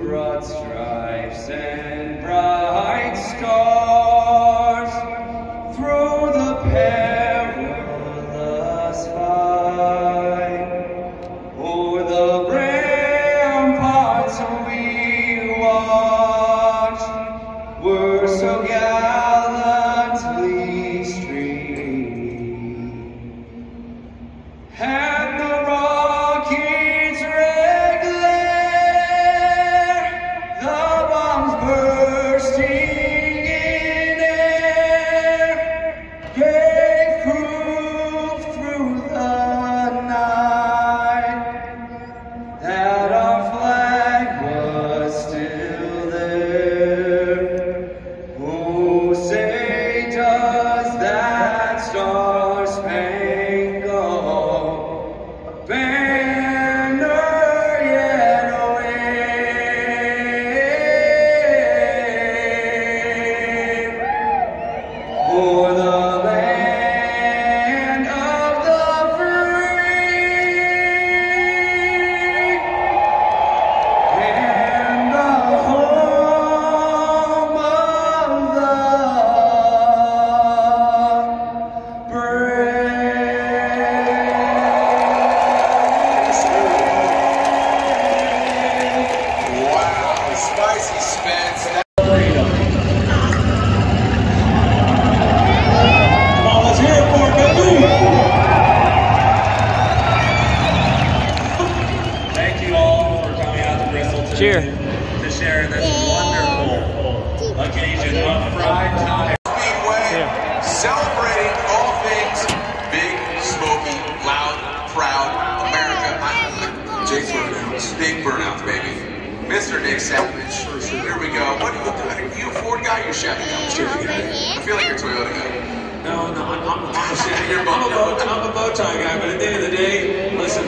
broad stripes and bright stars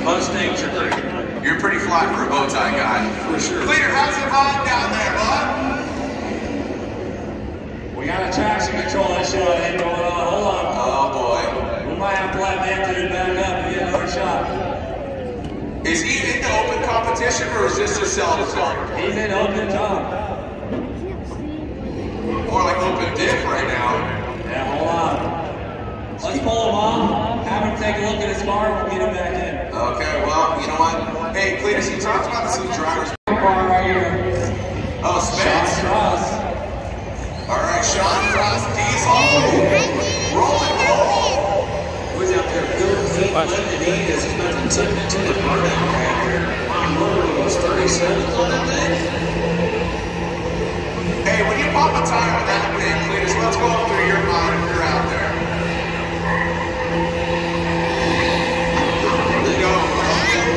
Mustangs are great. You're pretty fly for a bow tie guy. For sure. Cleaner, how's it vibe down there, bud? We got a traction control issue think going on. Hold on. Oh boy. We might have to let Anthony back up and get another shot. Is he in the open competition or is this just celebratory? He's in open top. More like open dick right now. Yeah, hold on. Let's pull him off, have him take a look at his car, and we'll get him back in. Okay, well, you know what? Hey, Cleetus, you talked about this new drivers. Car right here. Oh, Sean Spence. Cross. All right, Sean Frost, Diesel. Rolling roll. Who's out there? Bill Feet lifted he is expecting to tip into the burnout right here. My motor was 37 on that thing. Hey, when you pop a tire on that thing, Cleetus, let's go through your mind if you're out there. There you go.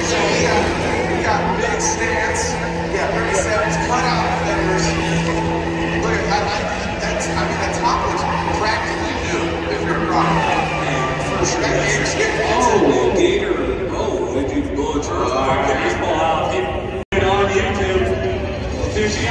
So we got, we got big stance. Yeah, 37s cut out fenders. Look at that. That's, I mean, the top looks practically new if you're a product. First That gator's getting Oh, Gator. Oh, if you go to the fire, get this ball out. Keep it on YouTube. Here she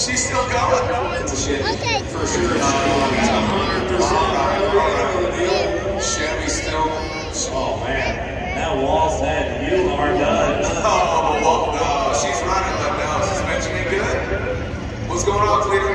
She's still going. Okay. For sure. Uh, Chevy still. Oh man, that wall's said you are done. Oh, well, no, she's running them now. Suspension ain't good. What's going on, Cleveland?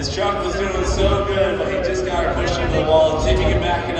His truck was doing so good, but he just got pushed into the wall, taking it back and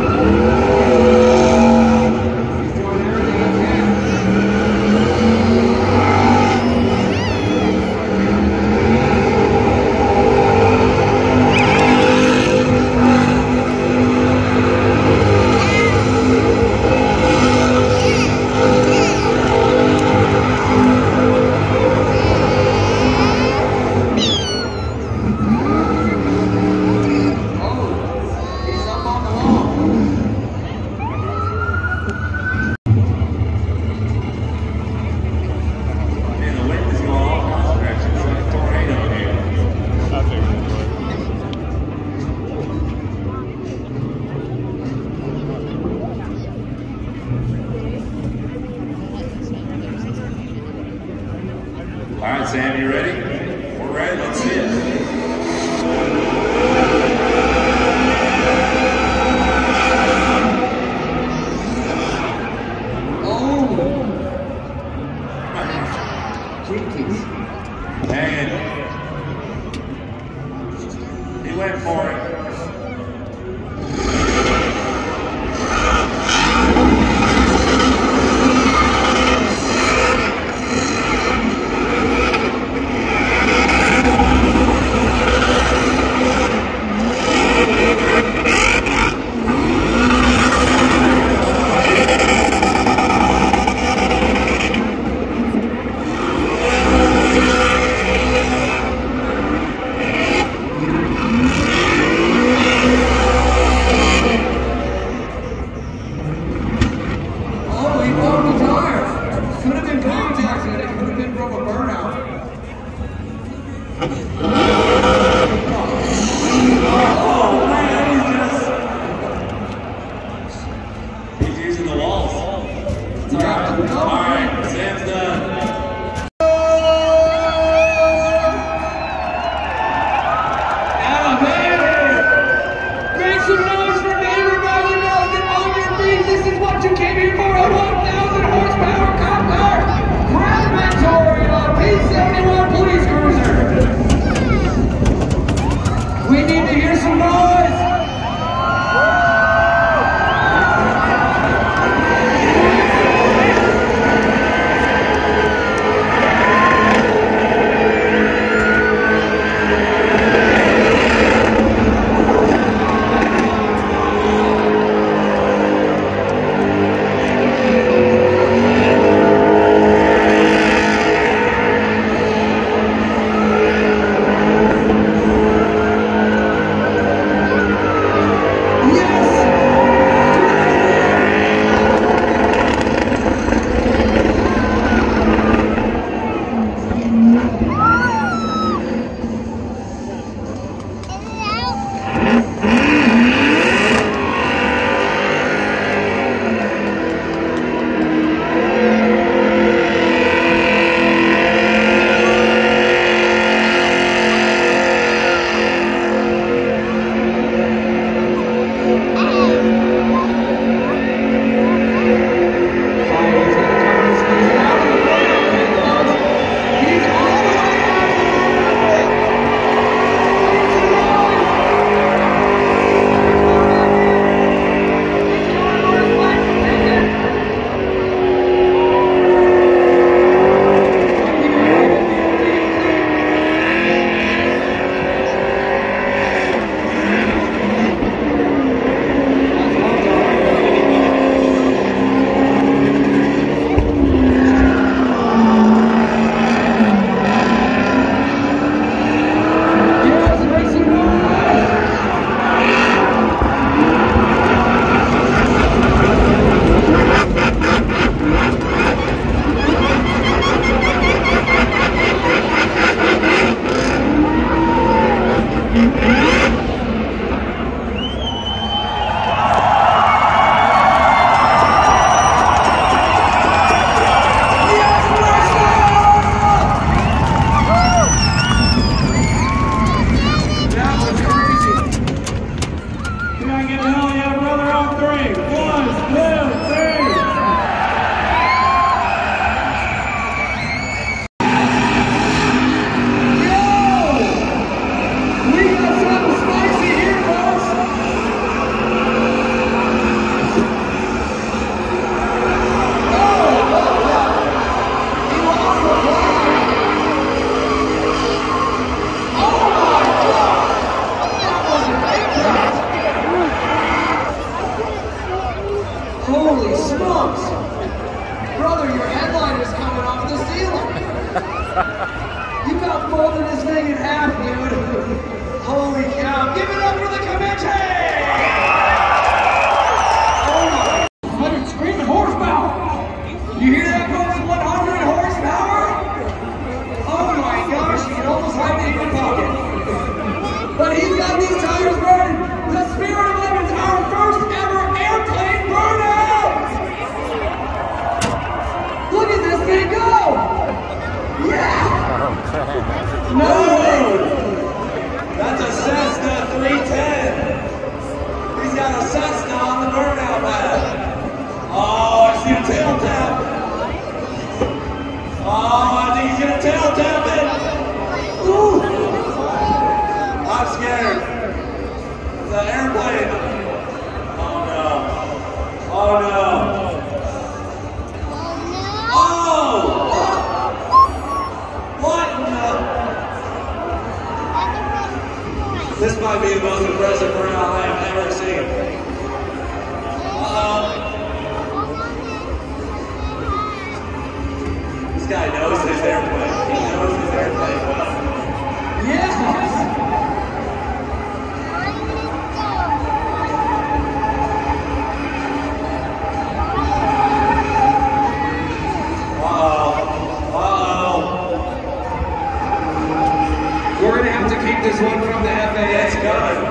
Música This might be the most impressive round I have ever seen. Uh, this guy knows his airplane. He knows his airplane well. Yeah! Amen.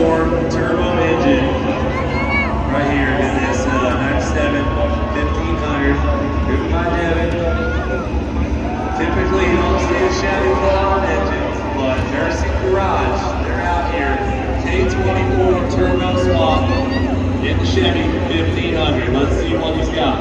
platform turbo engine right here in this uh, 97 1500 driven by Devin. Typically, you don't see a Chevy Cloud engine, but Jersey Garage, they're out here. K24 turbo swap in the Chevy 1500. Let's see what he's got.